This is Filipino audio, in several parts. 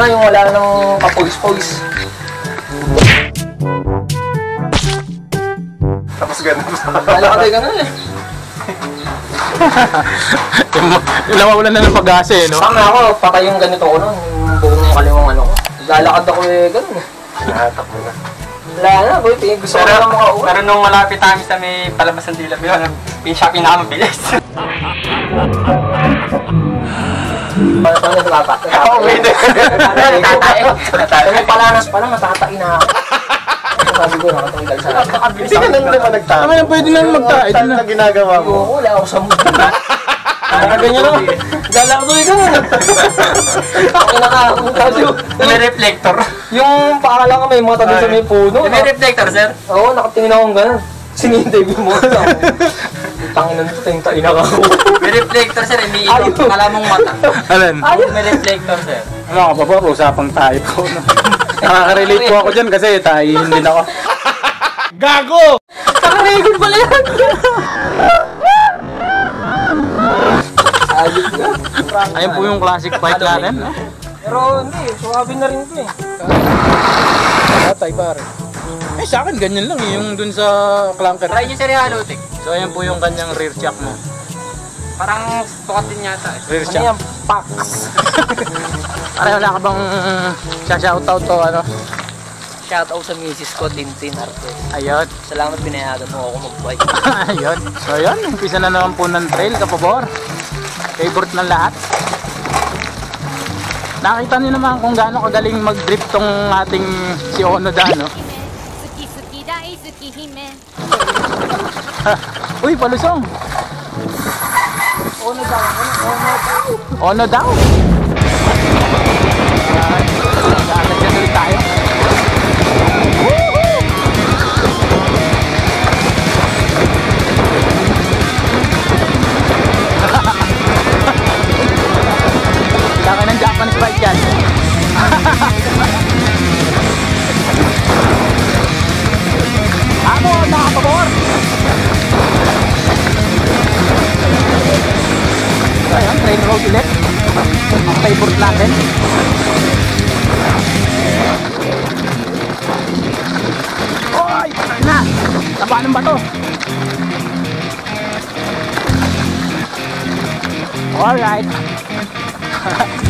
na, yung wala nang kapoys-poys. Tapos ganun. Wala ka tayo ganun eh. yung, yung nawawalan na ng pag-asa eh, no? Tama ako, patay yung ganito ko nun, yung buong kaliwang ano ko. Lalakad ako eh, ganun eh. Nahatak mo na. Wala na, boy, tingin gusto ko Pero, na makauwi. pero nung malapit namin sa may palabas ng yun, yung siya pinakamabilis. Paano paano nagpapa? Oo, pwede. Natatay. Kung palanas pa lang, natatai na ako. Sabi ko, nakatanggal sa lahat. Hindi ka nang naman nagtapos. Tama na, pwede na magtaid Saan na. na ginagawa mo? Wala ako sa mundo. Ganyan ako. Gala ko tuloy ganun. Ako nakakakasi May reflector. Yung paala ka may mata doon sa may puno. May reflector, sir. Oo, nakatingin akong ganun. Sinintay mo mo. Tangin ng tingin ka ina ka ko. May reflector, sir. Iniikot. Ayun. Kala mong mata. Alan, May reflector, sir. ano ka pa po, usapang tayo. No? Nakaka-relate po ako dyan kasi tayo din ako. Gago! Nakarecord pala yan. Ayos nga. Ayun po yung classic fight natin. Pero hindi, suwabe na rin ito eh. Tatay pare. Eh sa akin ganyan lang eh, yung dun sa clunker. Try nyo, sir, yung halutik. So ayan po yung kanyang rear shock mo. Parang sukat din yata. eh. Rear Ano shock. yan? Pax. Pare wala ka bang shoutout to ano? Shoutout sa misis ko, Tintin Artes. Ayun. Salamat pinayagan mo ako mag-bike. Ayun. So ayun, umpisa na naman po ng trail, kapabor favorite ng lahat. Nakita niyo naman kung gaano kagaling mag drift tong ating si Onoda no? Uy palusong. Ono daw Ono daw Ako, nakapabor! Ayan, train road ulit. Ang favorite natin. Oy! Na! Taba ng bato. Alright.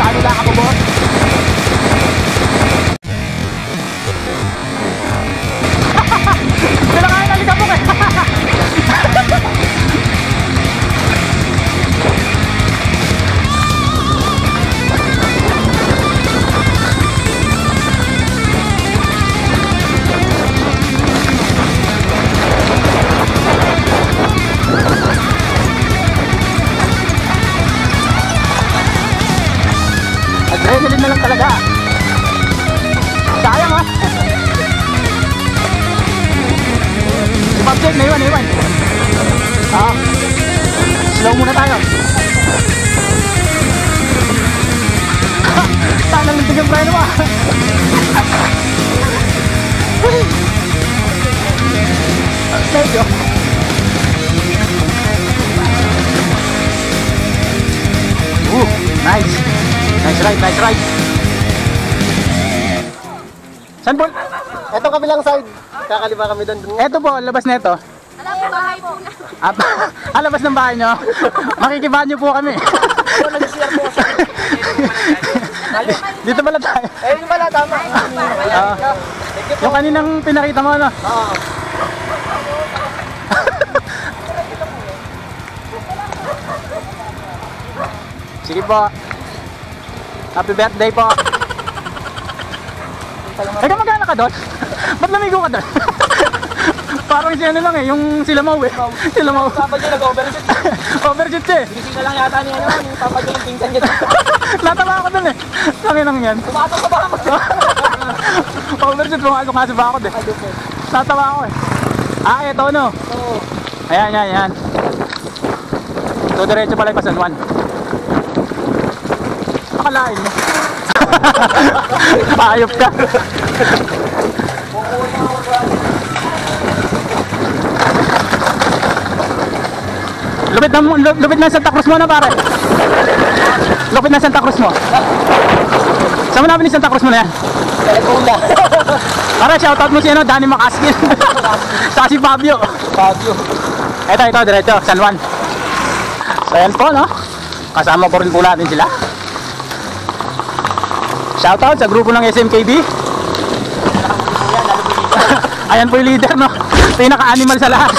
lên mấy bạn mấy bạn đó. Slow mo na tayo tanang lintig yung preno ah medyo Ooh, nice. Nice right, nice right, saan po Ito kabilang side. Kakaliba kami doon. Eto po, labas na ito. Alam mo bahay po na Ah, ah, ng bahay nyo. Makikibahan nyo po kami. Dito pala tayo. Eh, yun pala, tama. Ah, yung kaninang pinakita mo, ano? Oo. Sige po. Happy birthday po. Teka, magkano ka doon? Ba't namigo ka doon? Parang si ano lang eh, yung sila mau eh. Sila mau. Papa niya nag-overshoot. Overshoot siya eh. Gising na lang yata niya naman. Yung papa niya yung pinsan niya. Natawa ako doon eh. Langin lang yan. Pumatok sa baka mag Overshoot, pumasok nga sa bakod eh. Natawa ako eh. Ah, eto no. Oo. Ayan, ayan, ayan. So, diretso pala yung pa San Juan. Akalain mo. Ayop ka. Lupit na, lupit na Santa Cruz mo na pare. Lupit na Santa Cruz mo. Saan mo namin ni Santa Cruz mo na yan? Kalaguna. Para shoutout mo si ano, Danny Macaskin. Saka si Fabio. Fabio. Ito, ito, diretso, San Juan. So, ayan po, no? Kasama po rin po natin sila. Shoutout sa grupo ng SMKB. Ayan po yung leader, no? Pinaka-animal sa lahat.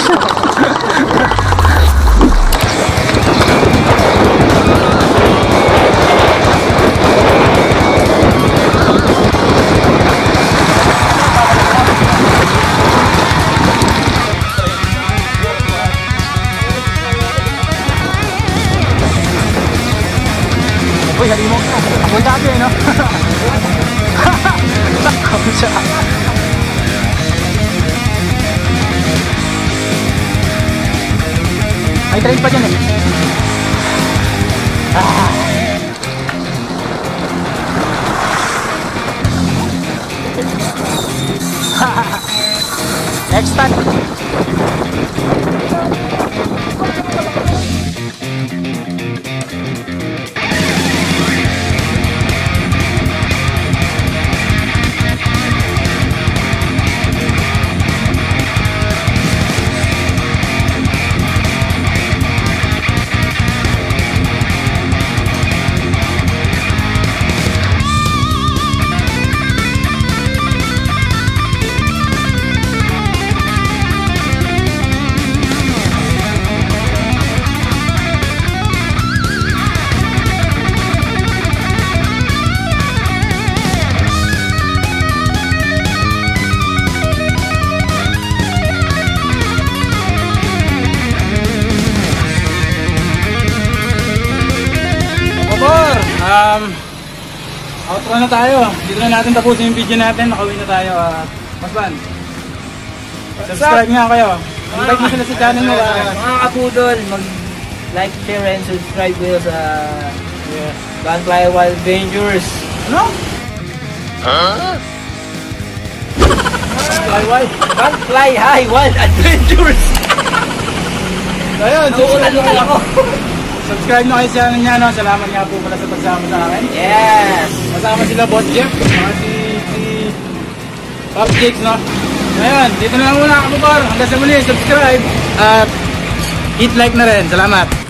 Uy, halimok. Ako dati, no? Ako siya. May train pa dyan eh. Ah. Next time. Na tayo. Dito na natin tapusin yung video natin. Nakawin na tayo. At mas ban. Subscribe nga kayo. Invite mo sila sa channel mo. ah. Mga kapudol, mag-like, share, and subscribe kayo sa. Gunfly Wild Dangers. Ano? Fly wide. Gunfly High Wild Adventures! Ayun, subscribe, Tuulan ako. Subscribe na kayo sa channel niya. No? Salamat nga po pala sa pagsama sa akin. Yes! Kasama sila Boss Jeff, mga si, si Pop Jakes, no? Ngayon, dito na lang muna, kapupar. Hanggang sa muli, subscribe at hit like na rin. Salamat.